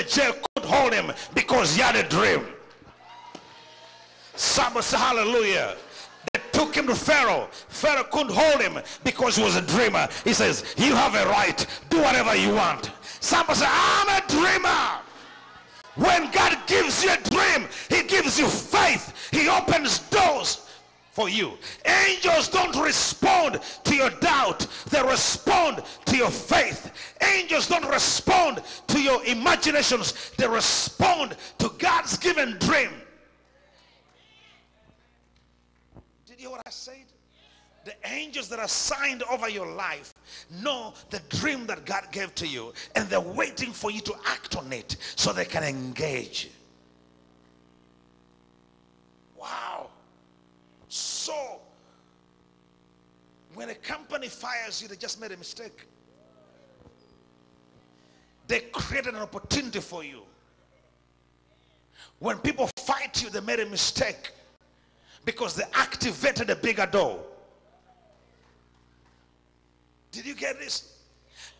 the jail could hold him because he had a dream. Somebody say hallelujah. They took him to Pharaoh. Pharaoh couldn't hold him because he was a dreamer. He says, You have a right. Do whatever you want. Somebody say, I'm a dreamer. When God gives you a dream, He gives you faith. He opens for you. Angels don't respond to your doubt, they respond to your faith. Angels don't respond to your imaginations, they respond to God's given dream. Did you hear what I said? The angels that are signed over your life know the dream that God gave to you, and they're waiting for you to act on it so they can engage. Wow. So, when a company fires you, they just made a mistake. They created an opportunity for you. When people fight you, they made a mistake because they activated a bigger door. Did you get this?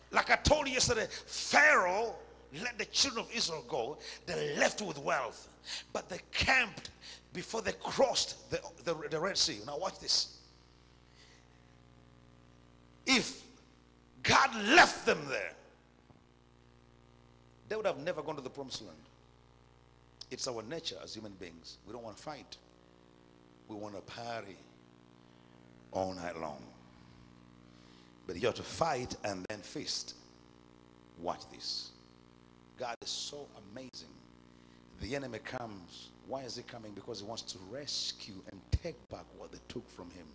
Like I told you yesterday, Pharaoh let the children of Israel go. They left with wealth, but they camped before they crossed the, the, the Red Sea. Now, watch this. If God left them there, they would have never gone to the promised land. It's our nature as human beings. We don't want to fight, we want to party all night long. But you have to fight and then feast. Watch this. God is so amazing. The enemy comes. Why is he coming? Because he wants to rescue and take back what they took from him.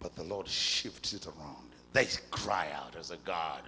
But the Lord shifts it around. They cry out as a God.